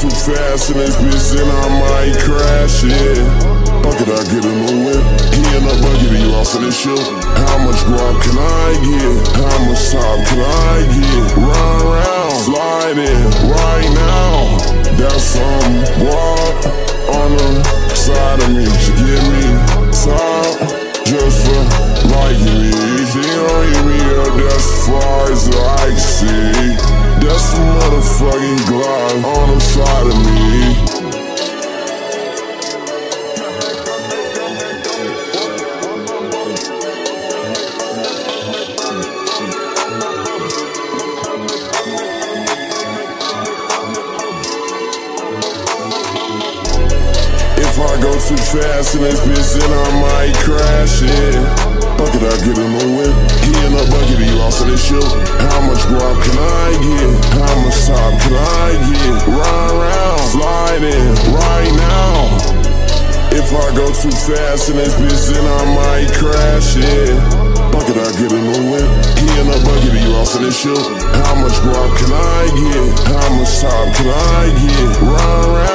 too fast in this bitch, then I might crash, it. yeah. Bucket, I get in the whip. He in the bucket, you off of this shit. How much guap can I get? How much top can I get? Run around, slide in right now. That's some guap on the side of me. She give me top just for liking me. She don't hit me up, that's far as I see. That's some motherfucking If I go too fast in this bitch, then I might crash, yeah. Bucket, I get in the whip. He in the bucket, you off of this shit. How much guap can I get? How much top can I get? Run around, slide in right now. If I go too fast in this bitch, then I might crash, yeah. Bucket, I get in the whip. He in the bucket, you off of this shit. How much guap can I get? How much top can I get? Run around,